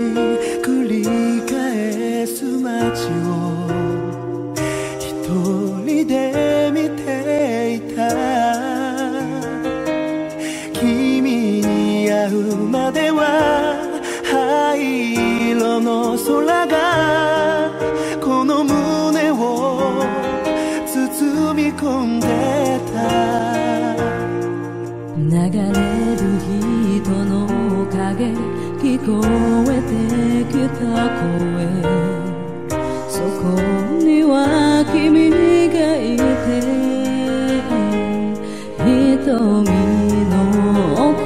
りふれた一日繰り返す街を一人で見ていた君に会うまでは灰色の空がこの胸を包み込んでた。流れる人の影聞こえてきた声。そこには君がいて瞳の奥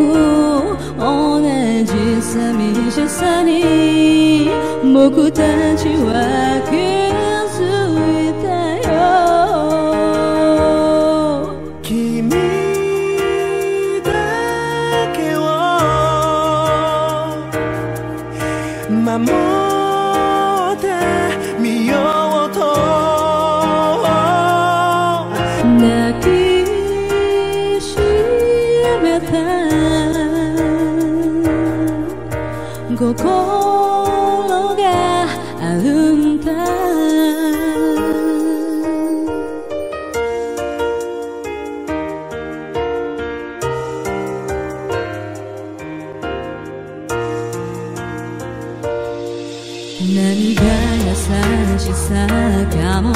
同じ寂しさに僕たちは気づてみようと。泣きしめた心があるんだ。何が優しさかも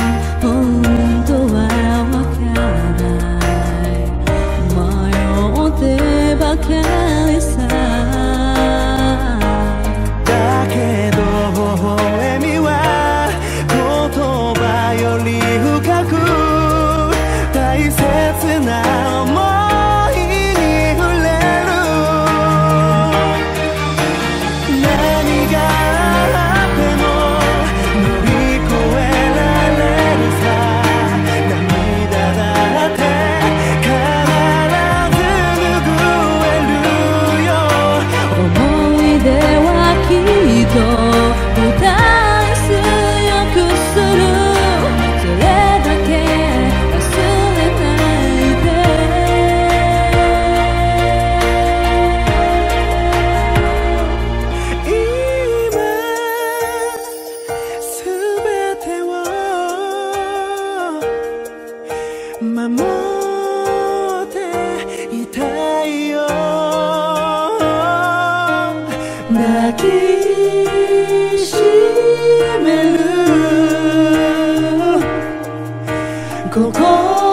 守っていたいよ。抱きしめる。心